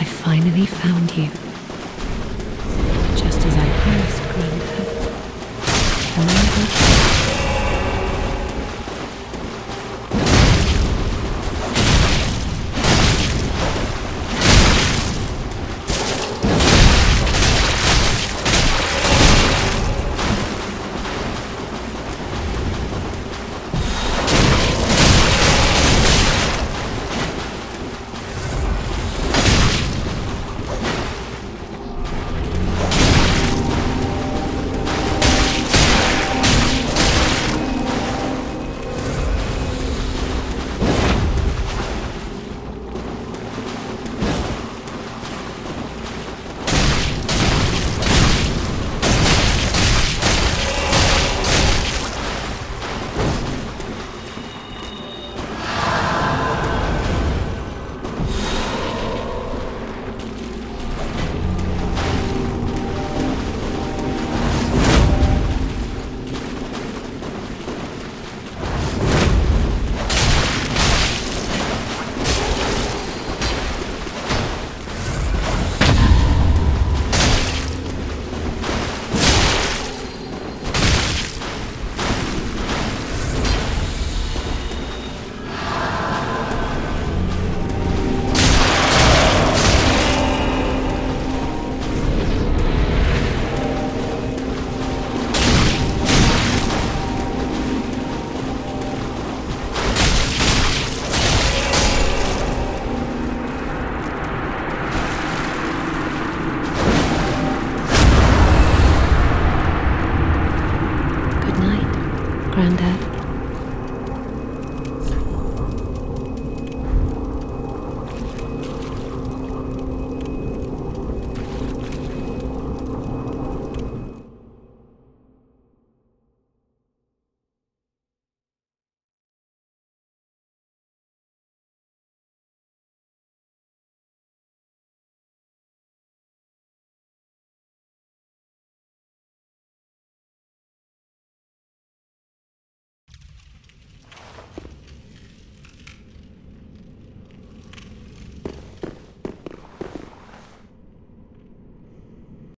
I finally found you. Granddad.